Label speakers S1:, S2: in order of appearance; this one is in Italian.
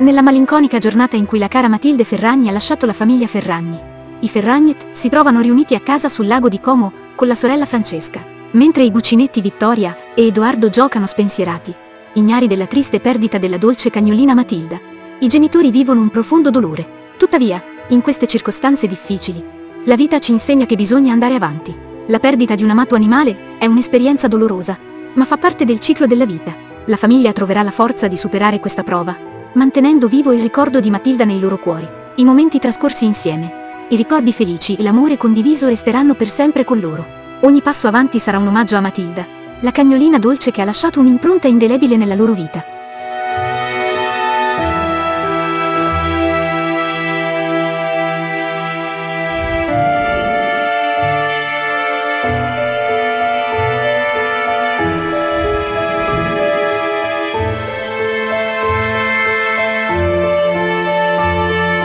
S1: nella malinconica giornata in cui la cara Matilde Ferragni ha lasciato la famiglia Ferragni. I Ferragnet si trovano riuniti a casa sul lago di Como con la sorella Francesca, mentre i bucinetti Vittoria e Edoardo giocano spensierati, ignari della triste perdita della dolce cagnolina Matilda. I genitori vivono un profondo dolore. Tuttavia, in queste circostanze difficili, la vita ci insegna che bisogna andare avanti. La perdita di un amato animale è un'esperienza dolorosa, ma fa parte del ciclo della vita. La famiglia troverà la forza di superare questa prova, mantenendo vivo il ricordo di Matilda nei loro cuori, i momenti trascorsi insieme. I ricordi felici e l'amore condiviso resteranno per sempre con loro. Ogni passo avanti sarà un omaggio a Matilda, la cagnolina dolce che ha lasciato un'impronta indelebile nella loro vita.